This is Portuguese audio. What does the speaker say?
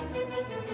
Música